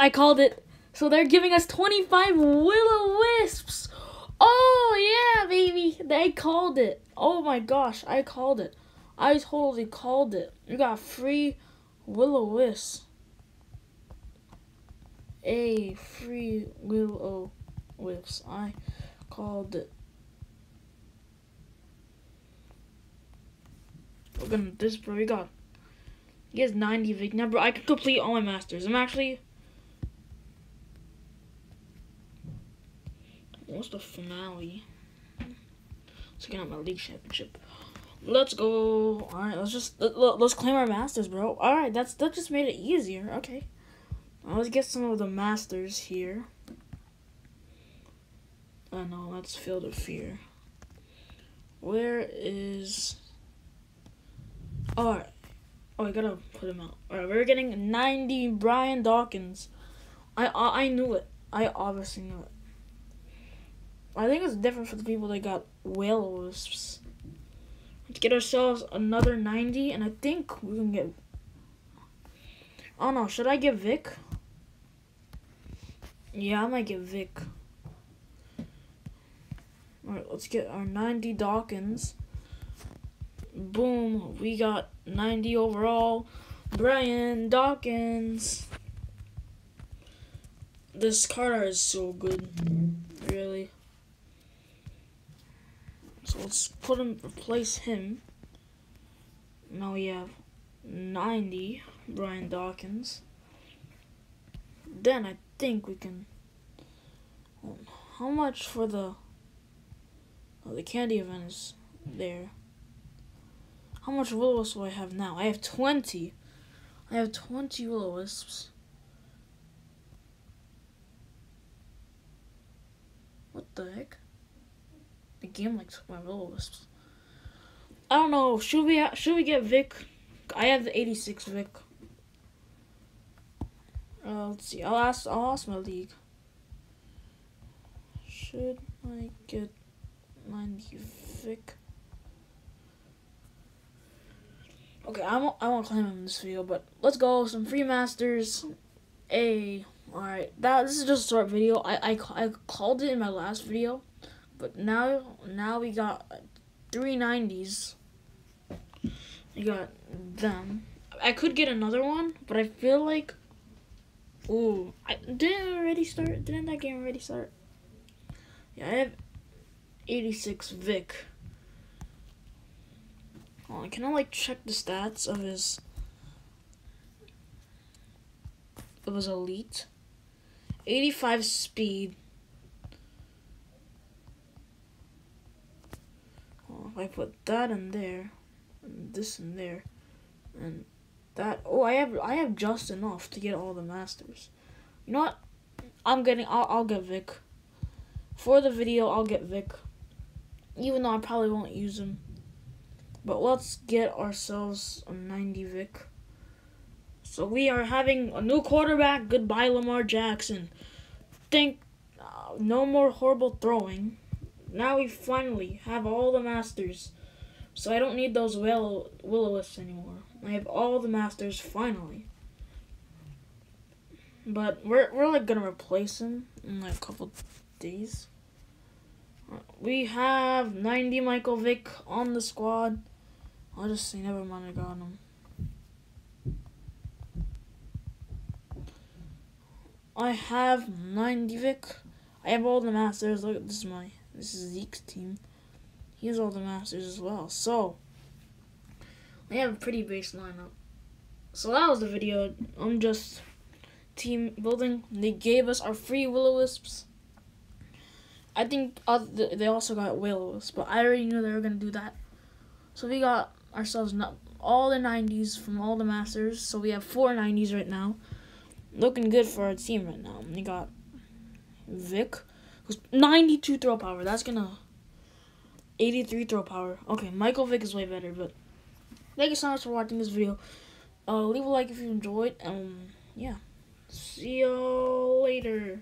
I called it. So they're giving us 25 Will-O-Wisps. Oh, yeah, baby. They called it. Oh, my gosh. I called it. I totally called it. You got free Will-O-Wisps. A free Will-O-Wisps. I called it. Look at this, bro. We got. He has 90 Vick. Now, bro, I could complete all my masters. I'm actually. What's the finale? Let's get out my league championship. Let's go. All right, let's just let, us claim our masters, bro. All right, that's that just made it easier. Okay, let's get some of the masters here. Oh no, that's Field of Fear. Where is? All right. Oh, I gotta put him out. All right, we're getting 90 Brian Dawkins. I, I I knew it. I obviously knew it. I think it's different for the people that got whale wisps. Let's get ourselves another 90, and I think we can get. Oh no, should I get Vick? Yeah, I might get Vick. Alright, let's get our 90 Dawkins. Boom, we got 90 overall. Brian Dawkins. This card is so good. Really. So let's put him, replace him. Now we have 90 Brian Dawkins. Then I think we can. Um, how much for the. Oh, the candy event is there. How much will wisps do I have now? I have 20. I have 20 will wisps. What the heck? The game like took my will wisps. I don't know. Should we should we get Vick? I have the 86 Vick. Uh, let's see. I'll ask. I'll ask my league. Should I get 90 Vic? Okay, I won't, I won't claim him in this video, but let's go. Some free masters. A. Alright, that this is just a short video. I, I, I called it in my last video, but now now we got 390s. We got them. I could get another one, but I feel like, ooh, I didn't already start. Didn't that game already start? Yeah, I have 86 Vick. Oh, can I like check the stats of his It was elite? 85 speed. Oh, if I put that in there, and this in there, and that. Oh, I have I have just enough to get all the masters. You know what? I'm getting. I'll I'll get Vick. For the video, I'll get Vick. Even though I probably won't use him. But let's get ourselves a 90 Vick. So we are having a new quarterback. Goodbye, Lamar Jackson. Think uh, no more horrible throwing. Now we finally have all the masters. So I don't need those will will anymore. I have all the masters finally. But we're we're like gonna replace him in like a couple days. We have 90 Michael Vick on the squad. I'll just say never mind I got him. I have 90 Vick. I have all the masters. Look, this is my this is Zeke's team. He has all the masters as well. So I have a pretty base lineup. So that was the video. I'm just team building. They gave us our free Will-O-Wisps. I think they also got Will-O-Wisps, but I already knew they were gonna do that. So we got ourselves all the 90s from all the masters. So we have four 90s right now. Looking good for our team right now. We got Vick, who's 92 throw power. That's gonna 83 throw power. Okay, Michael Vick is way better, but thank you so much for watching this video. Uh, leave a like if you enjoyed. Um, yeah. See you later.